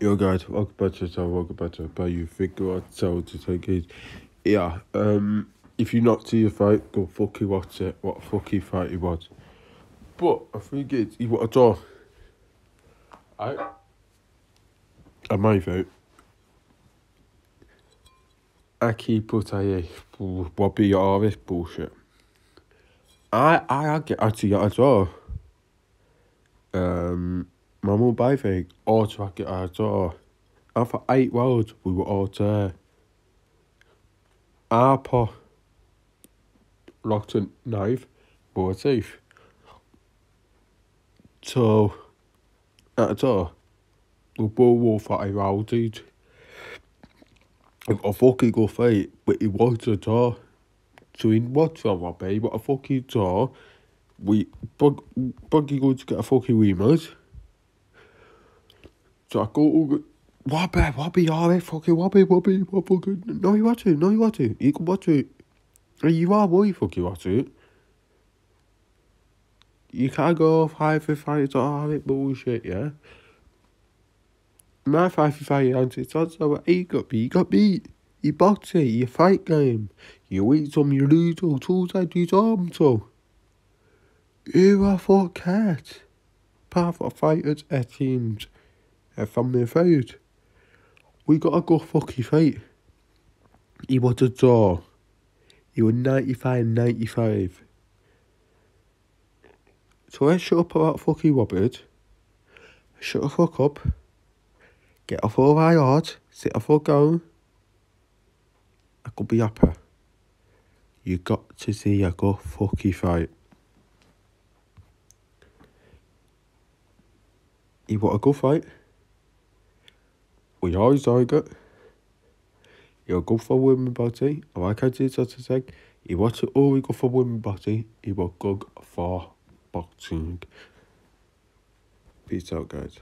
Yo guys, welcome back to the channel, welcome back to the You Figure Out How to Take It. Yeah, um, if you're not see your fight, go fucking watch it. What a fucking fight it was. But I think it's, you want to talk. I, I my vote. Aki Putaye, what be all this bullshit? I, I, I get actually as well. Um, my mum mobile thing, automatic as well. And for eight rounds, we were all there. Arpa locked in knife, we were safe. So, at all, we both were for a round dude. A fucking good fight, but it was a draw. So in what's wrong with me, but a fucking draw. We, bug, buggy going to get a fucking rematch. So I go, Wobby, Wobby, alright, fucking Wobby, Wobby, Wobby, no you want to, no you want to, you can watch it. You are boy, fucking watch it. You can't go five for five, it's alright bullshit, yeah? My five for five answer, it's also he got beat, you got beat. You box it, you fight game. You win some, you lose some, two sides, you arm so. You are for cat. Part of fighters, a teams, a family food. We got a good fucking fight. He was a draw. He was 95 95. So let's shut up about fucking Robert. Shut the fuck up. Get off all my heart. Sit off all down. I could be happy. You got to see a good fucking fight. He want a good fight. We always target. He'll go for women body. I like how to say. He wants to always go for women body. He will go for boxing. Peace out, guys.